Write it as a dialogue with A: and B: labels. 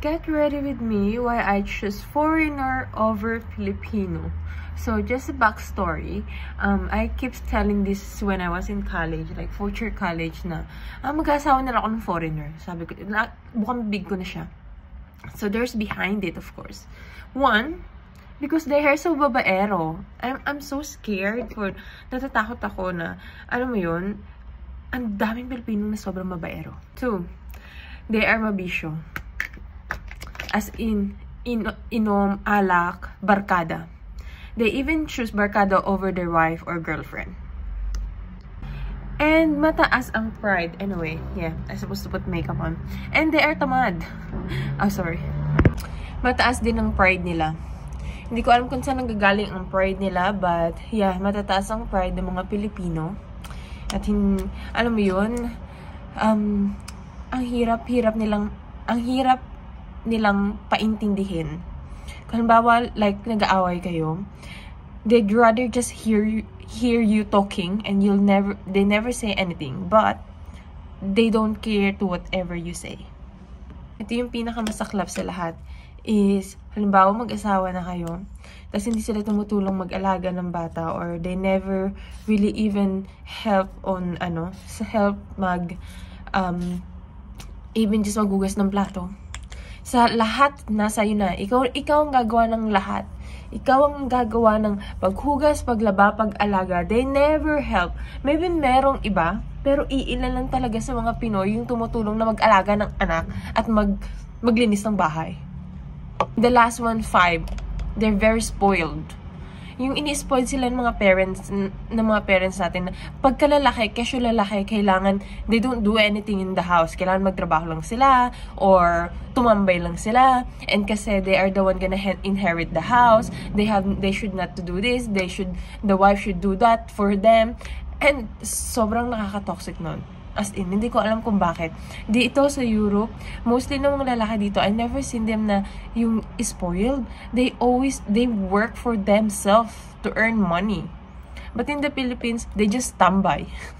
A: get ready with me why I choose foreigner over Filipino. So, just a backstory. Um, I keep telling this when I was in college, like future college na, ah, mag-asawa na ako ng foreigner. Sabi ko, na, bukang big ko na siya. So, there's behind it, of course. One, because their hair so babaero. I'm, I'm so scared for, natatakot ako na, alam mo yun, ang daming Pilipino na sobrang babaero. Two, they are mabisyo. As in, in inom, alak, barkada. They even choose barkada over their wife or girlfriend. And mataas ang pride. Anyway, yeah, I supposed to put makeup on. And they are tamad. Oh, sorry. Mataas din ang pride nila. Hindi ko alam kung saan nanggagaling ang pride nila, but yeah, matataas ang pride ng mga Pilipino. At hin, alam mo yun, um, ang hirap-hirap nilang, ang hirap nilang paintindihin. Kung halimbawa, like, nag-aaway kayo, they'd rather just hear you, hear you talking and you'll never, they never say anything. But, they don't care to whatever you say. Ito yung pinakamasaklap sa lahat is, halimbawa mag-asawa na kayo, tapos hindi sila tumutulong mag-alaga ng bata or they never really even help on, ano, sa help mag, um, even just maghugas ng plato. Sa lahat, nasa iyo na. Ikaw, ikaw ang gagawa ng lahat. Ikaw ang gagawa ng paghugas, paglaba, pag-alaga. They never help. Maybe merong iba, pero iilan lang talaga sa mga Pinoy yung tumutulong na mag-alaga ng anak at mag maglinis ng bahay. The last one, five. They're very spoiled. Yung ini-spoil sila ng mga parents, ng mga parents natin, na pagka lalaki, kesyo lalaki, kailangan, they don't do anything in the house. Kailangan magtrabaho lang sila, or tumambay lang sila, and kasi they are the one gonna inherit the house, they have, they should not to do this, they should, the wife should do that for them, and sobrang nakaka-toxic nun. As in, hindi ko alam kung bakit. Di ito sa Europe, mostly ng mga lalaki dito, I never seen them na yung spoiled. They always, they work for themselves to earn money. But in the Philippines, they just tambay.